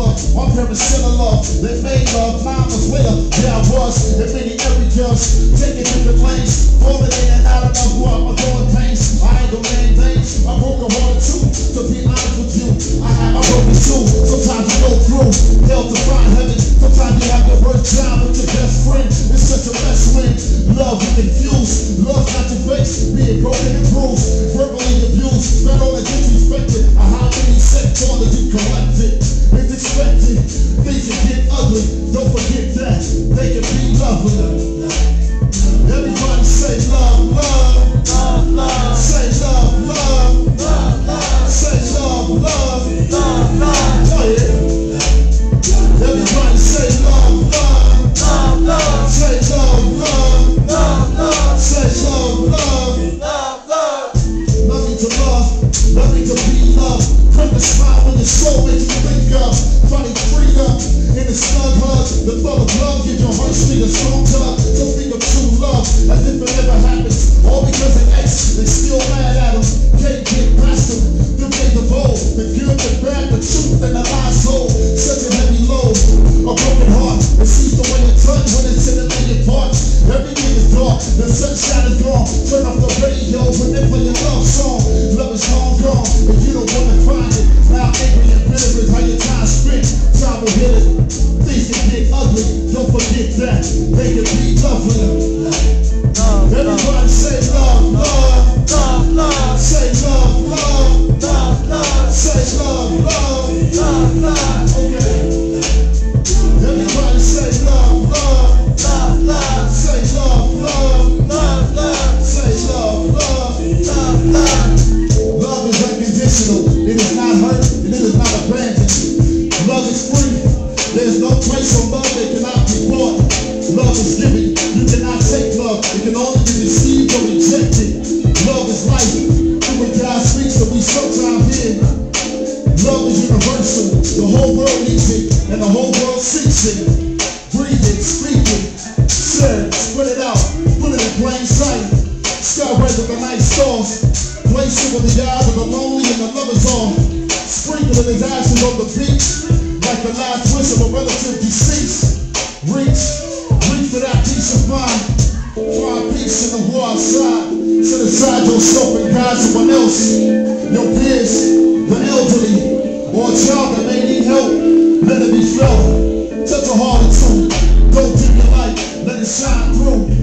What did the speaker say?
love. My parents still in love. They made love. Mine was with her. Yeah, I was. In many areas, taking different lanes, falling in and out of love. Who I'm a going pains. I ain't gonna name names. I'm broken hearted too. To be honest with Your soul makes you freedom in the snug hug. The thought of love gives your heart heartstring a strong tug. Don't forget that they can be lovely. Received or rejected. Love is life. Through it God speaks, so we sometimes hear. Love is universal. The whole world needs it, and the whole world seeks it. Breathe it, speak it, share spread it out, put it in plain sight. Sky red with the night stars. Place it with the eyes of the lonely and the lovers on. Sprinkling his ashes on the beach, like the last wish of a relative deceased. Reach, reach for that peace of mind. In the war outside. Set aside yourself and guide someone else. Your peers, the elderly, or a child that may need help. Let it be felt. Touch a heart or two. Don't dim your light. Let it shine